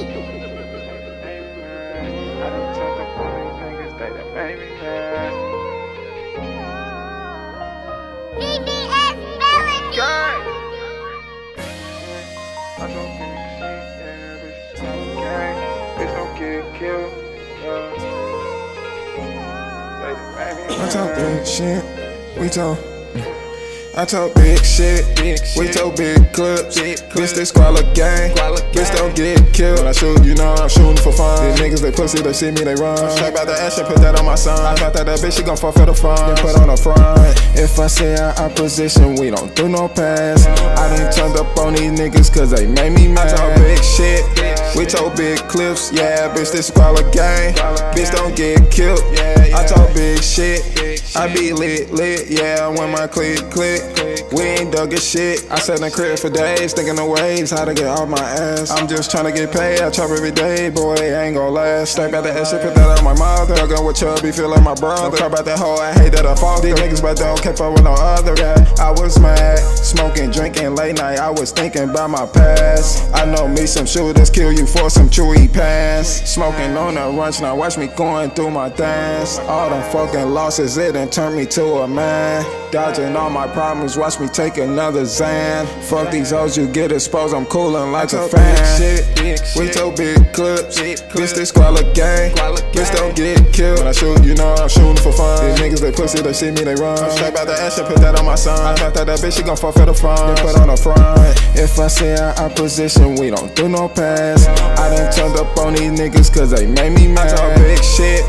I talk big shit, we talk. I talk big shit, we talk big clips. They squalor gang. Bitch, don't get killed. When I shoot, you know I'm shooting for fun. These niggas, they pussy, they see me, they run. Straight out the ass and put that on my son. I thought that that bitch, she gon' fuck for the fun. Then put on the front. If I say I opposition, we don't do no pass. I done turned up on these niggas, cause they made me mad. I talk big shit, we talk big clips. Yeah, bitch, this is a gang. Bitch, don't get killed. I talk big shit. I be lit, lit, yeah, when my click, click. We ain't dug a shit. I sat in the crib for days, thinking of ways how to get off my ass. I'm just trying to get paid, I chop every day, boy, ain't gon' last. Stay back the ass shit, put that on my mother. Dug with chubby, feel like my brother. Talk about that hoe, I hate that I fall. These niggas, but don't care for with no other guy. I was mad, smoking, drinking late night, I was thinking about my past. I know me some shooters kill you for some chewy pants. Smoking on the runtz, now watch me going through my dance. All them fucking losses, it done turned me to a man. Dodging all my problems, watch me take another Zan. Fuck these hoes, you get exposed, I'm coolin' like a fan. Shit, we told big clips, bitch, they squalor gang. Bitch, don't get killed. When I shoot, you know I'm shooting for fun. These niggas, they pussy, they see me, they run. I'm Straight out the action, put that on my son. I thought that that bitch, she gon' fuck for the fun. Then put on the front. If I say I opposition, we don't do no pass. I done turned up on these niggas, cause they made me mad. I talk big shit,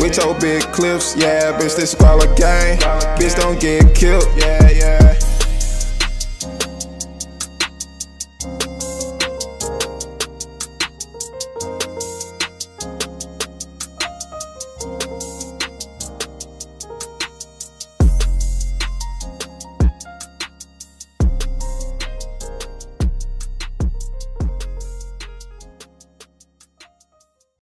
we told big clips. Yeah, bitch, this squalor gang. Bitch, don't get killed. Yeah, yeah.